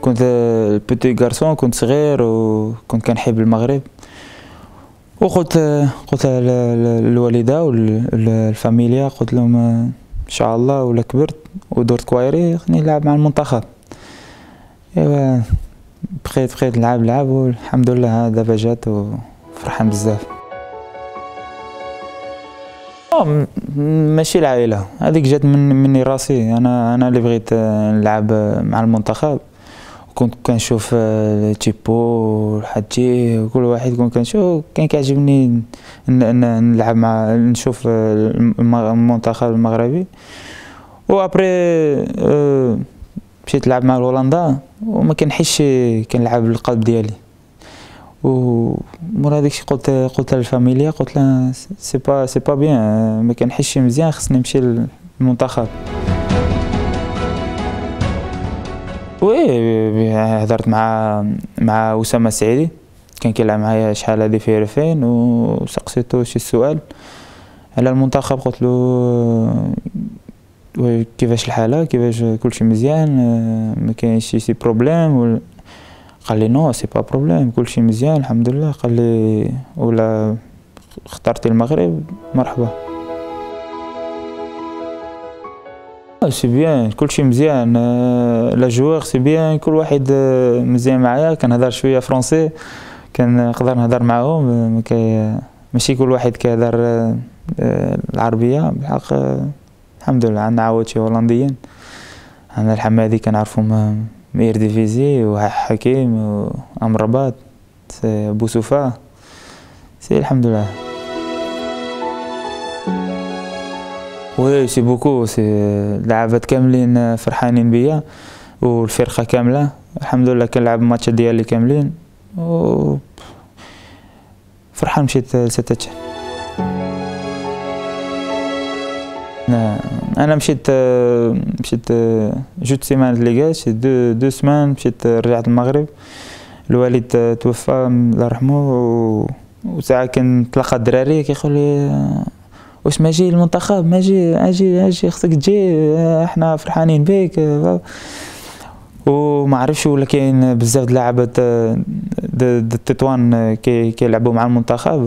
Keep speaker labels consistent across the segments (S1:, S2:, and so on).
S1: كنت petit garçon كنت صغير وكنت كنحب المغرب. وقلت قلت للوالدة والفاميليا قلت لهم إن شاء الله ولا كبرت ودرت كوايري خليني نلعب مع المنتخب. إيوا بقيت بقيت نلعب نلعب والحمد لله دابا جات وفرحان بزاف. ماشي العائلة. هذيك جات من مني راسي. أنا أنا اللي بغيت نلعب مع المنتخب. كنت كنشوف تيبو والحجي وكل واحد كنت كنشوف كان كيعجبني نلعب مع نشوف المنتخب المغربي. و après آه، مشيت نلعب مع هولندا وما كنحسش كنلعب القلب ديالي. و مور هذاك الشيء قلت قلت للفاميليا قلت لها c'est pas c'est pas bien ما كنحسش مزيان خصني نمشي للمنتخب. oui هضرت مع مع أسامة السعيدي. كان كيلعب معايا شحال هادي في رفين وسقسيتو شي سؤال. على المنتخب قلت له كيفاش الحالة؟ كيفاش كلشي مزيان؟ ما كاينش شي problème؟ قال لي non c'est pas problème كلشي مزيان الحمد لله. قال لي ولا اخترتي المغرب مرحبا. c'est bien كلشي مزيان. les joueurs c'est bien. كل واحد مزيان معايا. كنهضر شوية français كنقدر نهضر معاهم. ماشي كل واحد كيهضر العربية. بالحق الحمد لله. عندنا عواتي هولنديين. عندنا الحمادي كنعرفهم من Eredivisie وحكيم وامرباط بوسوفا سي الحمد لله. وي سي بوكو سي لعبات كاملين فرحانين بيا والفرقه كامله الحمد لله كنلعب الماتش ديالي كاملين و فرحان مشيت لستة أنا مشيت مشيت جوج semaines اللي مشيت دو دو سمان مشيت رجعت المغرب الوالد توفى الله يرحمه وساعة كنتلاقى الدراري كيقول لي واش ما جي المنتخب؟ ما جي أجي أجي خصك تجي إحنا فرحانين بك وما عرفش ولا كاين بزاف د لاعبات د التطوان كيلعبوا مع المنتخب.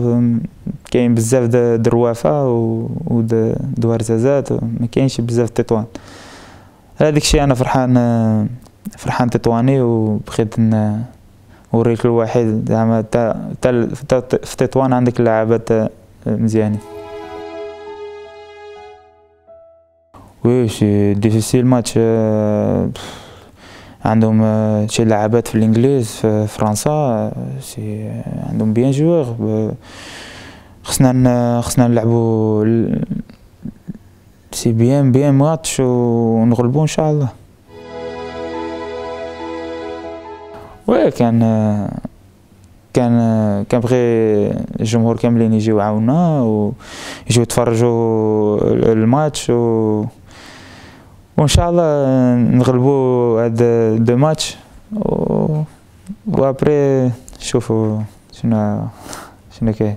S1: كاين بزاف د الروافة و د ورزازات ما كاينش بزاف التطوان. هذاك الشيء أنا فرحان فرحان تطواني وبغيت نوري كل واحد زعما في تطوان عندك لاعبات مزيانين. oui c'est difficile match عندهم شي لاعبات في الإنجليز في فرنسا c'est عندهم bien joueurs خصنا خصنا نلعبوا c'est bien bien match ونغلبوا إن شاء الله. oui كان كان كنبغي الجمهور كاملين يجيو يعاونا ويجيو يتفرجوا الماتش و وان شاء الله نغلبوا هاد deux matchs و وأبري شوفوا شنو شنو كاين.